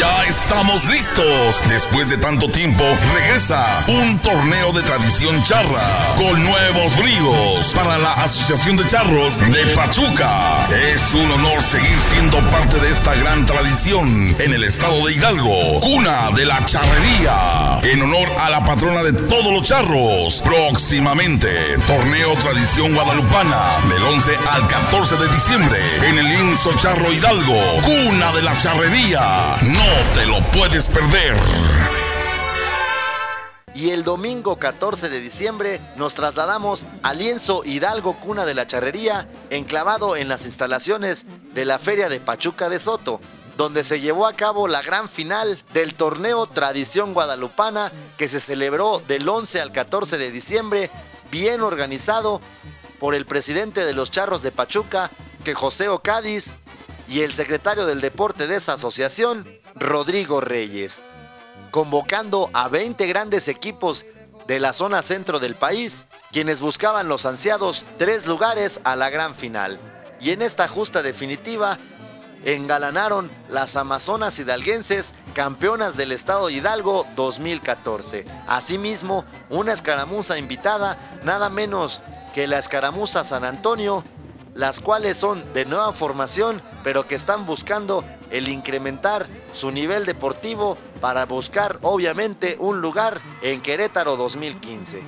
Ya estamos listos. Después de tanto tiempo, regresa un torneo de tradición charra con nuevos bríos para la Asociación de Charros de Pachuca. Es un honor seguir siendo parte de esta gran tradición en el estado de Hidalgo, cuna de la charrería. En honor a la patrona de todos los charros. Próximamente, torneo Tradición Guadalupana del 11 al 14 de diciembre en el Inso Charro Hidalgo, cuna de la charrería. No te lo puedes perder. Y el domingo 14 de diciembre nos trasladamos a Lienzo Hidalgo, cuna de la charrería, enclavado en las instalaciones de la Feria de Pachuca de Soto, donde se llevó a cabo la gran final del torneo Tradición Guadalupana que se celebró del 11 al 14 de diciembre, bien organizado por el presidente de los Charros de Pachuca, que José Ocádiz, y el secretario del deporte de esa asociación, Rodrigo Reyes, convocando a 20 grandes equipos de la zona centro del país, quienes buscaban los ansiados tres lugares a la gran final. Y en esta justa definitiva, engalanaron las Amazonas hidalguenses, campeonas del estado de Hidalgo 2014. Asimismo, una escaramuza invitada, nada menos que la escaramuza San Antonio, las cuales son de nueva formación, pero que están buscando el incrementar su nivel deportivo para buscar obviamente un lugar en Querétaro 2015.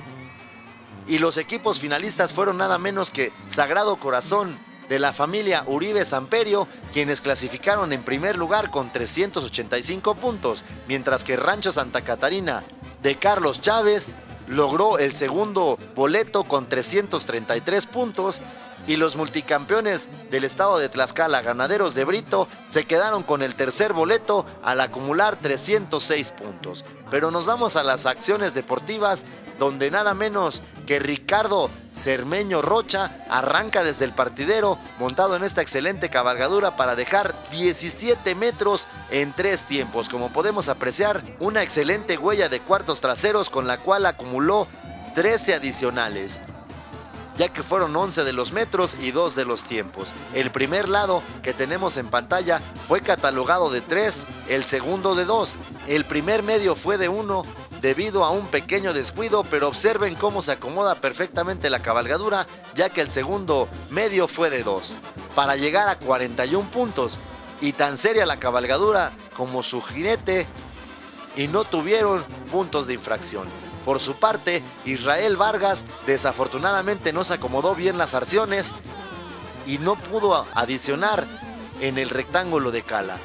Y los equipos finalistas fueron nada menos que Sagrado Corazón de la familia Uribe Samperio, quienes clasificaron en primer lugar con 385 puntos, mientras que Rancho Santa Catarina de Carlos Chávez logró el segundo boleto con 333 puntos y los multicampeones del estado de Tlaxcala, ganaderos de Brito, se quedaron con el tercer boleto al acumular 306 puntos. Pero nos vamos a las acciones deportivas donde nada menos que Ricardo Cermeño Rocha arranca desde el partidero montado en esta excelente cabalgadura para dejar 17 metros en tres tiempos. Como podemos apreciar, una excelente huella de cuartos traseros con la cual acumuló 13 adicionales ya que fueron 11 de los metros y 2 de los tiempos. El primer lado que tenemos en pantalla fue catalogado de 3, el segundo de 2, el primer medio fue de 1 debido a un pequeño descuido, pero observen cómo se acomoda perfectamente la cabalgadura, ya que el segundo medio fue de 2, para llegar a 41 puntos. Y tan seria la cabalgadura como su jinete, y no tuvieron puntos de infracción. Por su parte, Israel Vargas desafortunadamente no se acomodó bien las arciones y no pudo adicionar en el rectángulo de cala.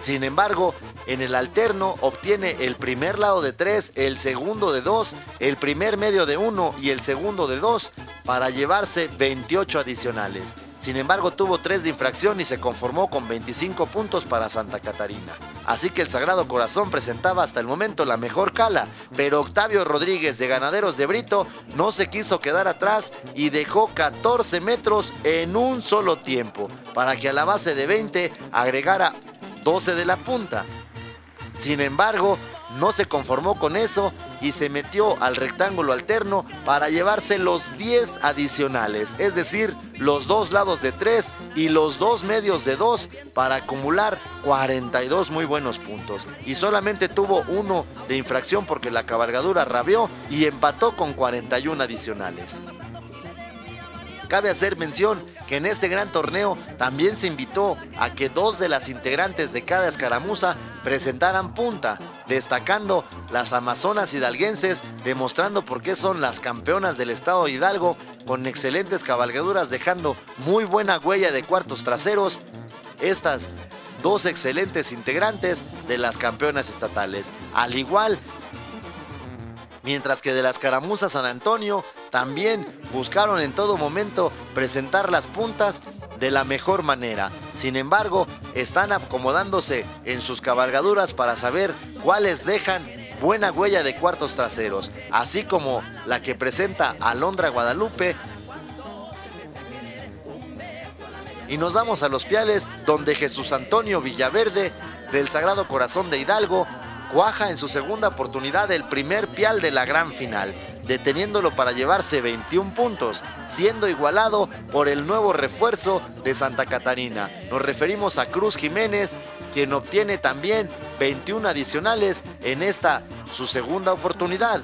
Sin embargo, en el alterno obtiene el primer lado de 3, el segundo de 2, el primer medio de 1 y el segundo de 2 para llevarse 28 adicionales. Sin embargo, tuvo 3 de infracción y se conformó con 25 puntos para Santa Catarina. Así que el Sagrado Corazón presentaba hasta el momento la mejor cala, pero Octavio Rodríguez de Ganaderos de Brito no se quiso quedar atrás y dejó 14 metros en un solo tiempo, para que a la base de 20 agregara 12 de la punta. Sin embargo, no se conformó con eso y se metió al rectángulo alterno para llevarse los 10 adicionales, es decir, los dos lados de 3 y los dos medios de 2 para acumular 42 muy buenos puntos. Y solamente tuvo uno de infracción porque la cabalgadura rabió y empató con 41 adicionales. Cabe hacer mención que en este gran torneo también se invitó a que dos de las integrantes de cada escaramuza presentaran punta, destacando las Amazonas hidalguenses, demostrando por qué son las campeonas del estado de Hidalgo, con excelentes cabalgaduras dejando muy buena huella de cuartos traseros. Estas dos excelentes integrantes de las campeonas estatales. Al igual mientras que de las caramuzas San Antonio también buscaron en todo momento presentar las puntas de la mejor manera. Sin embargo, están acomodándose en sus cabalgaduras para saber cuáles dejan buena huella de cuartos traseros, así como la que presenta Alondra Guadalupe. Y nos damos a los piales donde Jesús Antonio Villaverde del Sagrado Corazón de Hidalgo cuaja en su segunda oportunidad el primer pial de la gran final. deteniéndolo para llevarse 21 puntos, siendo igualado por el nuevo refuerzo de Santa Catarina. Nos referimos a Cruz Jiménez, quien obtiene también 21 adicionales en esta su segunda oportunidad.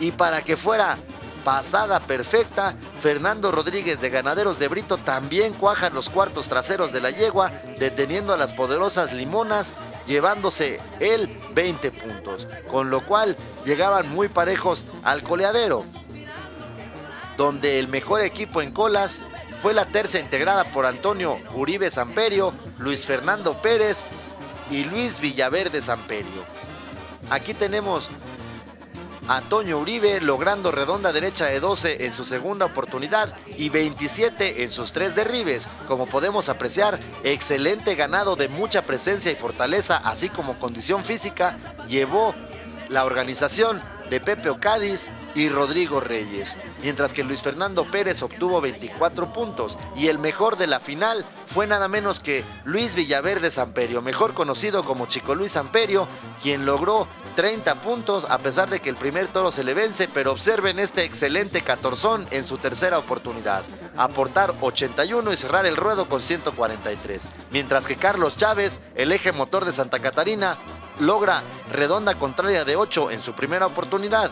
Y para que fuera pasada perfecta, Fernando Rodríguez de Ganaderos de Brito también cuaja los cuartos traseros de la yegua, deteniendo a las poderosas limonas, llevándose él 20 puntos, con lo cual llegaban muy parejos al coleadero, donde el mejor equipo en colas fue la tercia integrada por Antonio Uribe Samperio, Luis Fernando Pérez y Luis Villaverde Samperio. Aquí tenemos a Toño Uribe logrando redonda derecha de 12 en su segunda oportunidad y 27 en sus tres derribes. Como podemos apreciar, excelente ganado de mucha presencia y fortaleza, así como condición física, llevó la organización de Pepe Ocadiz y Rodrigo Reyes, mientras que Luis Fernando Pérez obtuvo 24 puntos y el mejor de la final fue nada menos que Luis Villaverde Samperio, mejor conocido como Chico Luis Samperio, quien logró 30 puntos a pesar de que el primer toro se le vence, pero observen este excelente catorzón en su tercera oportunidad, aportar 81 y cerrar el ruedo con 143, mientras que Carlos Chávez, el eje motor de Santa Catarina, logra redonda contraria de 8 en su primera oportunidad.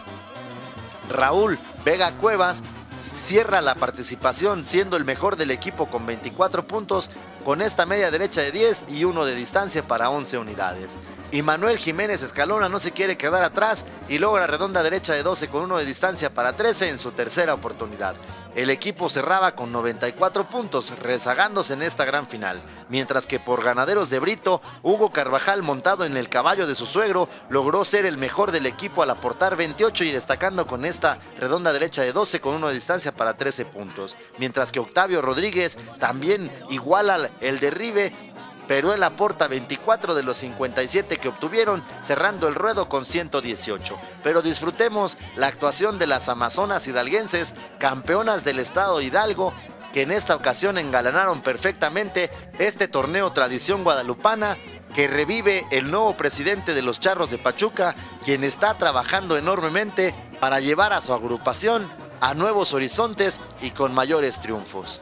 Raúl Vega Cuevas cierra la participación siendo el mejor del equipo con 24 puntos, con esta media derecha de 10 y uno de distancia para 11 unidades. Y Manuel Jiménez Escalona no se quiere quedar atrás y logra redonda derecha de 12 con uno de distancia para 13 en su tercera oportunidad. El equipo cerraba con 94 puntos, rezagándose en esta gran final, mientras que por ganaderos de Brito, Hugo Carvajal, montado en el caballo de su suegro, logró ser el mejor del equipo al aportar 28 y destacando con esta redonda derecha de 12 con de distancia para 13 puntos, mientras que Octavio Rodríguez también iguala el derribe pero él aporta 24 de los 57 que obtuvieron, cerrando el ruedo con 118. Pero disfrutemos la actuación de las Amazonas hidalguenses, campeonas del estado Hidalgo, que en esta ocasión engalanaron perfectamente este torneo tradición guadalupana que revive el nuevo presidente de los Charros de Pachuca, quien está trabajando enormemente para llevar a su agrupación a nuevos horizontes y con mayores triunfos.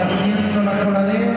Haciendo la coladera,